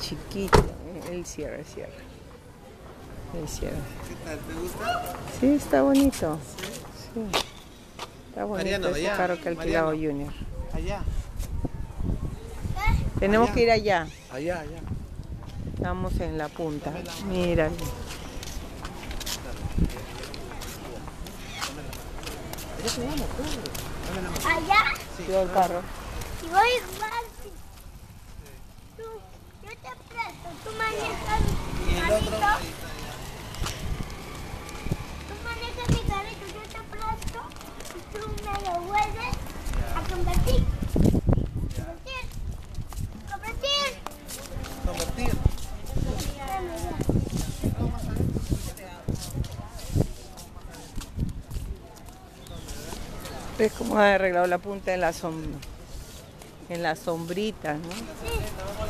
Aquí el cierre, cierra. El cierre. ¿Qué tal? ¿Te gusta? Sí, está bonito. Sí. Está bonito Mariano, ese allá, carro que ha alquilado Mariano. Junior. Allá. Tenemos Allá. que ir allá. Allá, allá. Estamos en la punta. Mira. Allá, Yo el carro. y voy igual. Tú, yo te presto, tú manejas mi carrito. Tú manejas mi carrito, yo te presto y tú me lo vuelves a convertir. Convertir. Convertir. Convertir. ¿Ves cómo ha arreglado la punta en la sombra? En la sombrita, ¿no? Ve.